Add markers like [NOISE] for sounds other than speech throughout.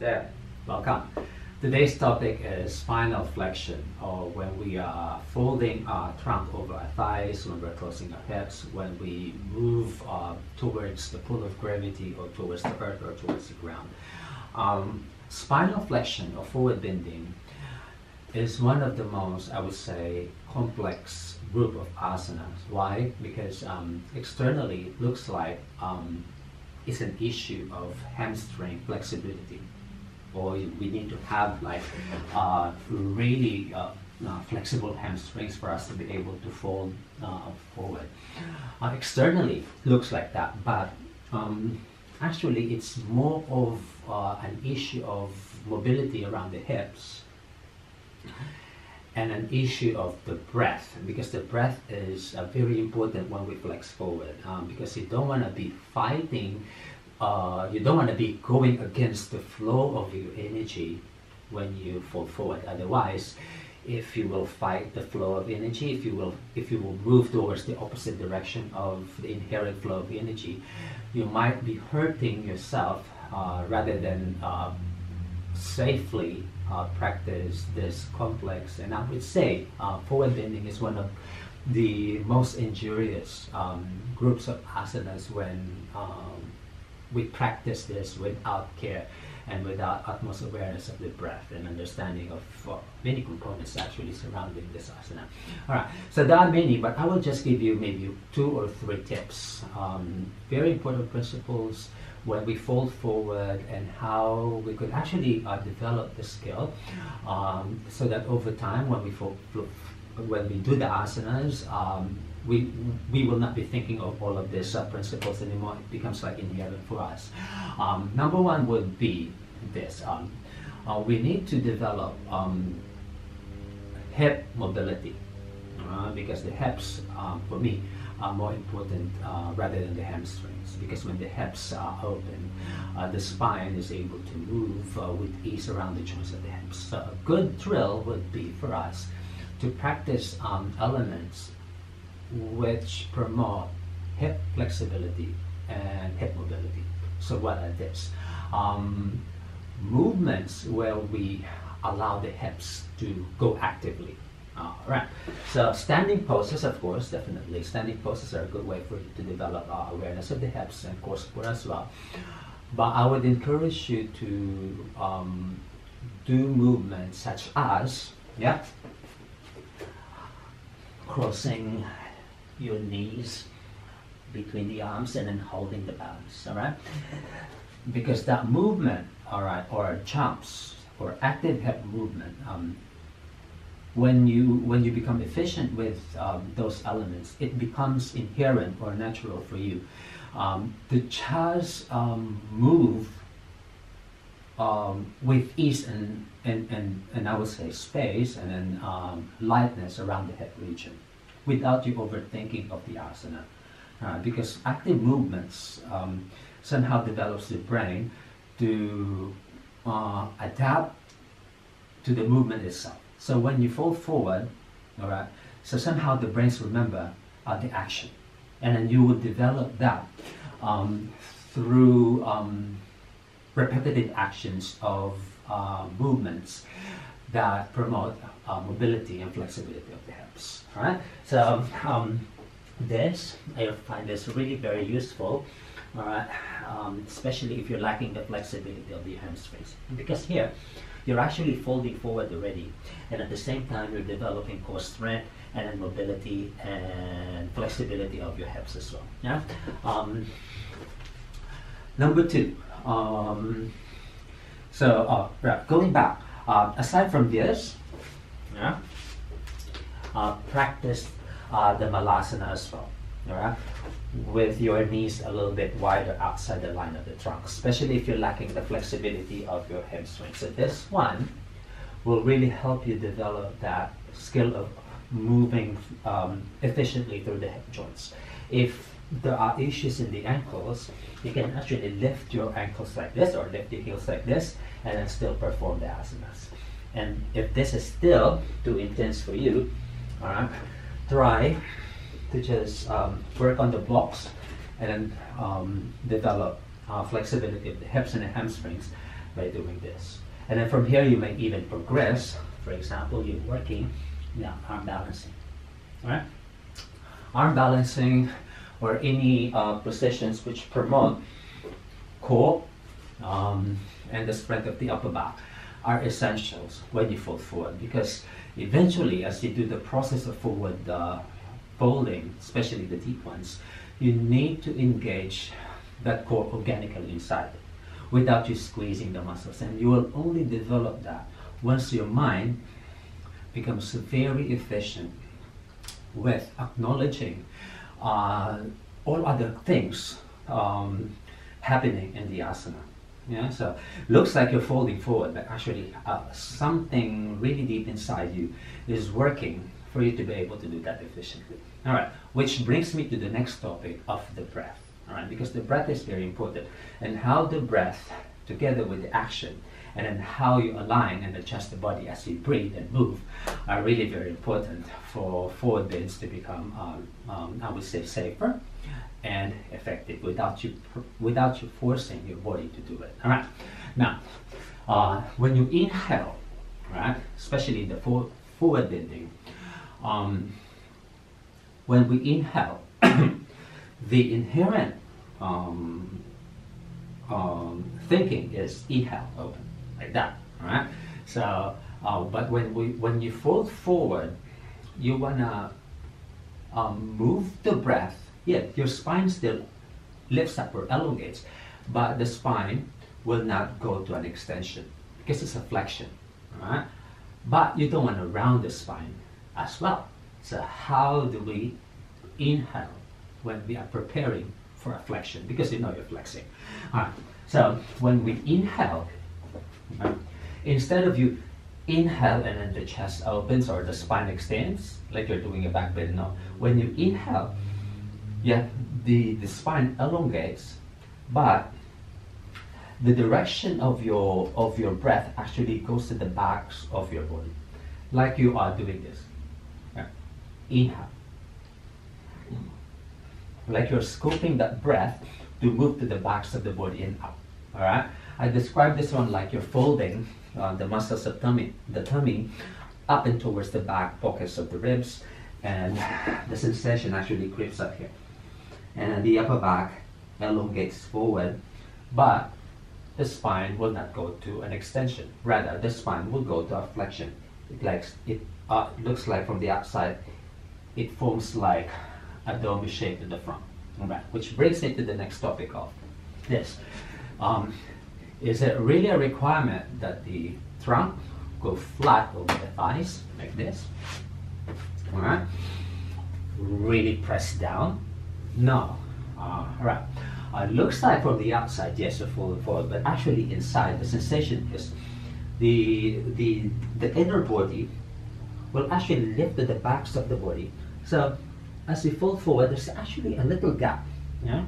There. Welcome. Today's topic is spinal flexion, or when we are folding our trunk over our thighs, when we're crossing our hips, when we move uh, towards the pull of gravity or towards the earth or towards the ground. Um, spinal flexion or forward bending is one of the most, I would say, complex group of asanas. Why? Because um, externally it looks like um, it's an issue of hamstring flexibility or we need to have like uh, really uh, uh, flexible hamstrings for us to be able to fold uh, forward. Uh, externally looks like that, but um, actually it's more of uh, an issue of mobility around the hips and an issue of the breath because the breath is uh, very important when we flex forward um, because you don't want to be fighting uh, you don't want to be going against the flow of your energy when you fall forward otherwise if you will fight the flow of energy if you will if you will move towards the opposite direction of the inherent flow of energy you might be hurting yourself uh, rather than uh, safely uh, practice this complex. And I would say uh, forward bending is one of the most injurious um, groups of asanas when um, we practice this without care and without utmost awareness of the breath and understanding of uh, many components actually surrounding this asana. All right, so there are many, but I will just give you maybe two or three tips. Um, very important principles when we fold forward and how we could actually uh, develop the skill um, so that over time when we fold, when we do the asanas um, we we will not be thinking of all of these uh, principles anymore. It becomes like inherent for us. Um, number one would be this um, uh, we need to develop um, hip mobility uh, because the hips um, for me are more important uh, rather than the hamstrings. Because when the hips are open, uh, the spine is able to move uh, with ease around the joints of the hips. So a good drill would be for us to practice um, elements which promote hip flexibility and hip mobility. So what are this? Um, movements where we allow the hips to go actively all right. So standing poses, of course, definitely. Standing poses are a good way for you to develop uh, awareness of the hips and core support as well. But I would encourage you to um, do movements such as, yeah, crossing your knees between the arms and then holding the balance, all right? Because that movement, all right, or jumps or active hip movement, um, when you when you become efficient with um, those elements, it becomes inherent or natural for you. Um, to just um, move um, with ease and, and, and, and I would say space and then um, lightness around the hip region without you overthinking of the asana. Uh, because active movements um, somehow develops the brain to uh, adapt to the movement itself. So when you fall forward, all right, so somehow the brains remember uh, the action. And then you will develop that um, through um, repetitive actions of uh, movements that promote uh, mobility and flexibility of the hips. Right? So um, this, I find this really very useful. All right, um, especially if you're lacking the flexibility of the hamstrings. Because here, you're actually folding forward already. And at the same time, you're developing core strength and mobility and flexibility of your hips as well. Yeah. Um, number two. Um, so, uh, right, going back. Uh, aside from this, yeah, uh, practice uh, the malasana as well. All right with your knees a little bit wider outside the line of the trunk, especially if you're lacking the flexibility of your hamstring. So this one will really help you develop that skill of moving um, efficiently through the hip joints. If there are issues in the ankles, you can actually lift your ankles like this or lift your heels like this and then still perform the asanas. And if this is still too intense for you, all right, try to just um, work on the blocks and then um, develop uh, flexibility of the hips and the hamstrings by doing this. And then from here, you may even progress. For example, you're working, yeah, arm balancing. All right? Arm balancing or any uh, positions which promote core um, and the strength of the upper back are essentials when you fold forward because eventually as you do the process of forward uh, folding, especially the deep ones, you need to engage that core organically inside without you squeezing the muscles. And you will only develop that once your mind becomes very efficient with acknowledging uh, all other things um, happening in the asana. Yeah, so looks like you're folding forward, but actually uh, something really deep inside you is working for you to be able to do that efficiently. All right, which brings me to the next topic of the breath. All right, because the breath is very important, and how the breath, together with the action, and then how you align and adjust the body as you breathe and move, are really very important for forward bends to become, um, um, I would say, safer and effective without you without you forcing your body to do it. All right. Now, uh, when you inhale, right, especially in the for, forward bending, um, when we inhale, [COUGHS] the inherent um, um, thinking is inhale open like that. right? So, uh, but when we when you fold forward, you wanna um, move the breath yeah, your spine still lifts up or elongates, but the spine will not go to an extension because it's a flexion, right? But you don't want to round the spine as well. So how do we inhale when we are preparing for a flexion? Because you know you're flexing. All right. So when we inhale, right, instead of you inhale and then the chest opens or the spine extends, like you're doing a back bend, no. When you inhale, yeah, the, the spine elongates, but the direction of your of your breath actually goes to the backs of your body, like you are doing this. Yeah. Inhale, like you're scoping that breath to move to the backs of the body and up. All right. I describe this one like you're folding uh, the muscles of tummy, the tummy, up and towards the back pockets of the ribs, and the sensation actually creeps up here and the upper back elongates forward, but the spine will not go to an extension. Rather, the spine will go to a flexion. It, likes, it uh, looks like from the outside, it forms like a dome shape in the front. Right. Which brings me to the next topic of this. Um, is it really a requirement that the trunk go flat over the thighs like this? All right. Really press down no. All right. Uh, looks like from the outside, yes, a full forward, but actually inside, the sensation is the the the inner body will actually lift the backs of the body. So as you fold forward, there's actually a little gap. Yeah,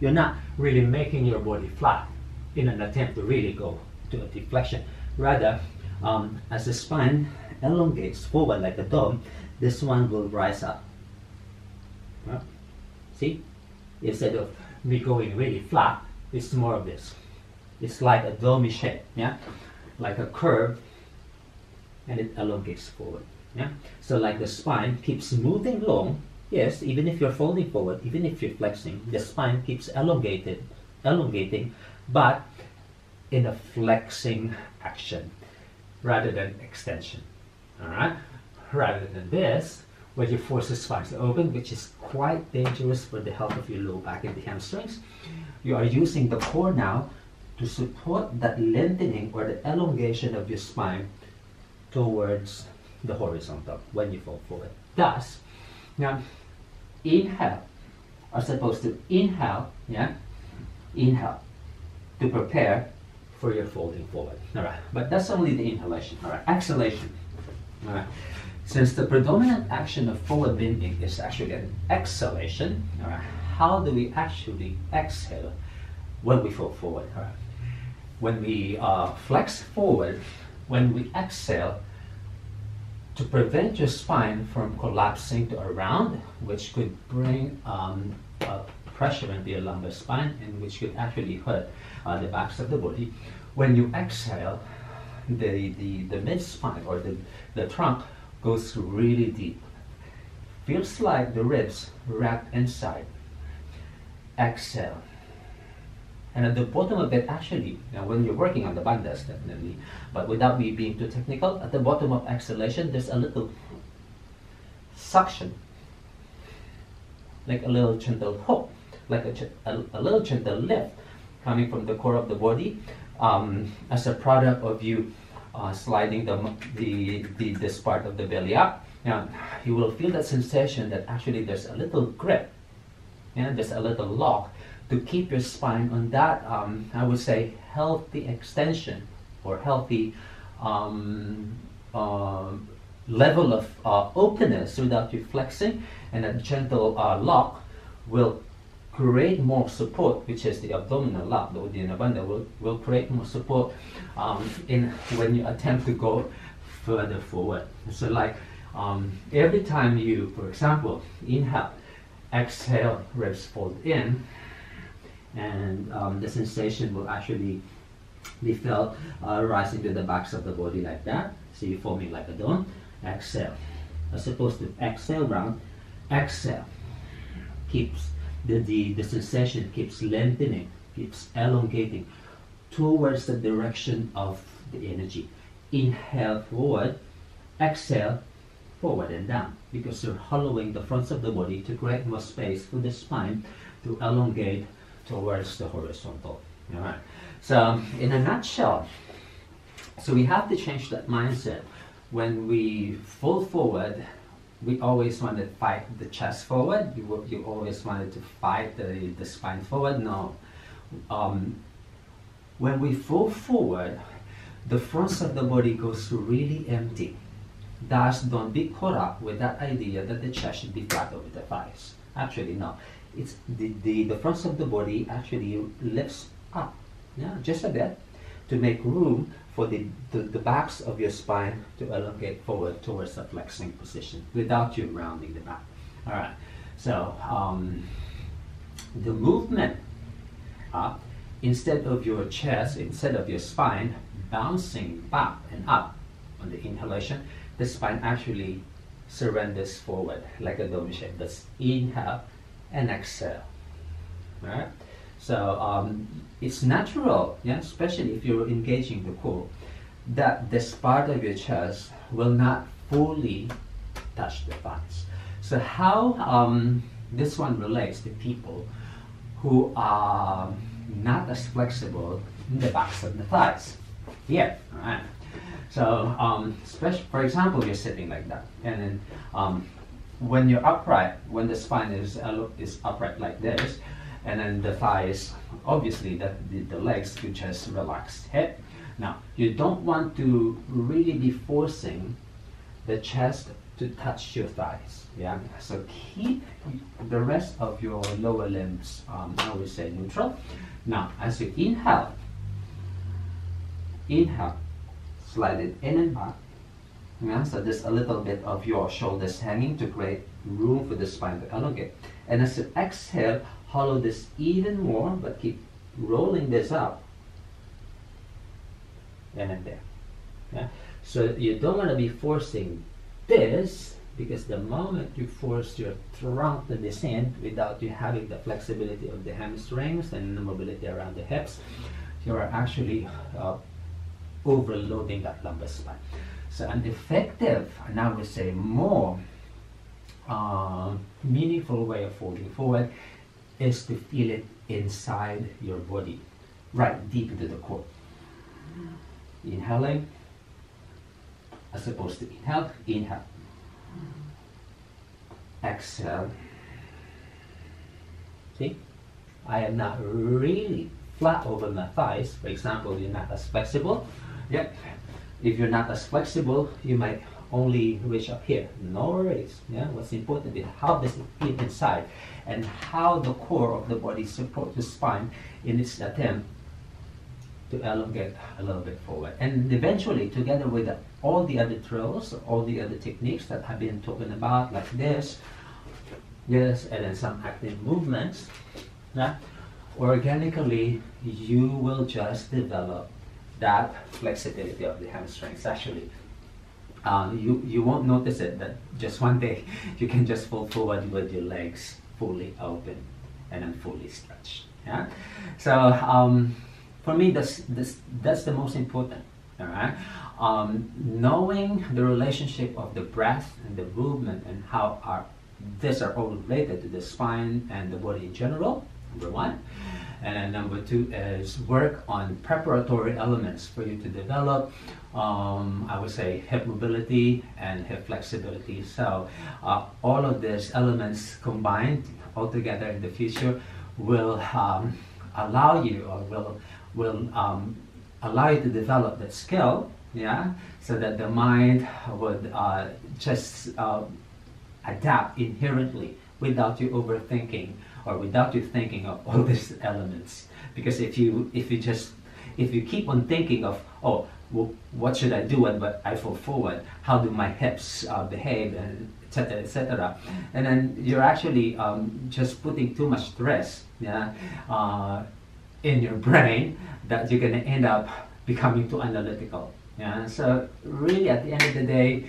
you're not really making your body flat in an attempt to really go to a deflection. Rather, um, as the spine elongates forward like a dome, this one will rise up. See? Instead of me going really flat, it's more of this. It's like a dome shape, yeah? Like a curve, and it elongates forward. Yeah? So like the spine keeps moving long, yes, even if you're folding forward, even if you're flexing, the spine keeps elongated, elongating, but in a flexing action rather than extension. Alright? Rather than this, where you force the spines to open, which is quite dangerous for the health of your low back and the hamstrings. You are using the core now to support that lengthening or the elongation of your spine towards the horizontal when you fall forward. Thus, now inhale are supposed to inhale, yeah, inhale to prepare for your folding forward. All right, but that's only the inhalation. All right, exhalation. All right. Since the predominant action of forward bending is actually an exhalation, all right, how do we actually exhale when we fold forward? All right. When we uh, flex forward, when we exhale, to prevent your spine from collapsing to around, which could bring um, uh, pressure into your lumbar spine and which could actually hurt uh, the backs of the body, when you exhale, the, the, the mid spine or the, the trunk goes really deep. Feels like the ribs wrap inside. Exhale. And at the bottom of it, actually, now when you're working on the bandhas, definitely, but without me being too technical, at the bottom of exhalation, there's a little suction, like a little gentle hook, like a, a, a little gentle lift coming from the core of the body um, as a product of you uh, sliding the, the, the, this part of the belly up. Now, you will feel that sensation that actually there's a little grip, and there's a little lock to keep your spine on that, um, I would say, healthy extension or healthy um, uh, level of uh, openness without you flexing, and a gentle uh, lock will create more support, which is the abdominal lock, the Uddiyana will, will create more support um, in when you attempt to go further forward. So like um, every time you, for example, inhale, exhale, ribs fold in, and um, the sensation will actually be felt uh, rising to the backs of the body like that. So you're forming like a dome. Exhale. As opposed to exhale round, exhale. Keeps the, the, the sensation keeps lengthening, keeps elongating towards the direction of the energy. Inhale forward, exhale forward and down because you're hollowing the fronts of the body to create more space for the spine to elongate towards the horizontal. All right. So, in a nutshell, so we have to change that mindset. When we fall forward, we always want to fight the chest forward. You, you always wanted to fight the, the spine forward. No. Um, when we fall forward, the front of the body goes really empty. Thus, don't be caught up with that idea that the chest should be flat over the thighs. Actually, no. It's the, the, the front of the body actually lifts up, yeah, just a bit, to make room for the, the, the, backs of your spine to elongate forward towards a flexing position without you rounding the back. All right, so um, the movement up, instead of your chest, instead of your spine bouncing back and up on the inhalation, the spine actually surrenders forward like a dome shape. That's inhale and exhale. All right? So um, it's natural, yeah, especially if you're engaging the core, that this part of your chest will not fully touch the thighs. So how um, this one relates to people who are not as flexible in the backs of the thighs. Yeah, all right. So, um, for example, you're sitting like that, and then um, when you're upright, when the spine is uh, is upright like this, and then the thighs, obviously that the, the legs you just relax head. Now, you don't want to really be forcing the chest to touch your thighs. Yeah, so keep the rest of your lower limbs, um, I say neutral. Now, as you inhale, inhale, slide it in and back. Yeah, so there's a little bit of your shoulders hanging to create room for the spine to elongate. And as you exhale, hollow this even more, but keep rolling this up and then there. Yeah? So you don't want to be forcing this because the moment you force your trunk to descend without you having the flexibility of the hamstrings and the mobility around the hips, you are actually uh, overloading that lumbar spine. So an effective, and I would say more uh, meaningful way of folding forward is to feel it inside your body, right deep into the core. Inhaling, as opposed to inhale, inhale. Exhale. See, I am not really flat over my thighs. For example, you're not as flexible. Yep. If you're not as flexible, you might only reach up here. No worries. Yeah. What's important is how does it fit inside and how the core of the body supports the spine in its attempt to elongate a little bit forward. And eventually, together with all the other drills, all the other techniques that I've been talking about, like this, yes, and then some active movements, yeah, organically, you will just develop that flexibility of the hamstrings actually. Um, you, you won't notice it that just one day [LAUGHS] you can just fall forward with your legs fully open and then fully stretched. Yeah. So um, for me, that's, that's that's the most important. All right. Um, knowing the relationship of the breath and the movement and how our these are all related to the spine and the body in general. Number one. And number two is work on preparatory elements for you to develop, um, I would say, hip mobility and hip flexibility. So uh, all of these elements combined all together in the future will um, allow you or will, will um, allow you to develop that skill, yeah, so that the mind would uh, just uh, adapt inherently without you overthinking or without you thinking of all [LAUGHS] these elements. Because if you if you just if you keep on thinking of oh well, what should I do when I fall forward? How do my hips uh, behave and etc. etc. And then you're actually um, just putting too much stress yeah, uh, in your brain that you're gonna end up becoming too analytical. Yeah. So really, at the end of the day,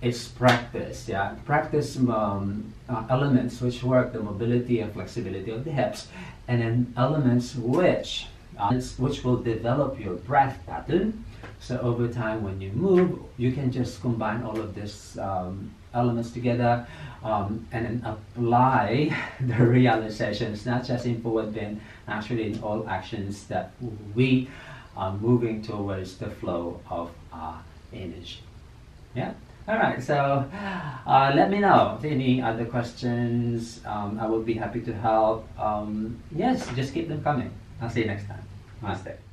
it's practice. Yeah, practice um, uh, elements which work the mobility and flexibility of the hips, and then elements which uh, which will develop your breath pattern. So over time, when you move, you can just combine all of these um, elements together um, and then apply [LAUGHS] the realizations, not just in forward bend, actually in all actions that we are moving towards the flow of our energy. Yeah. All right, so uh, let me know any other questions. Um, I will be happy to help. Um, yes, just keep them coming. I'll see you next time. Namaste.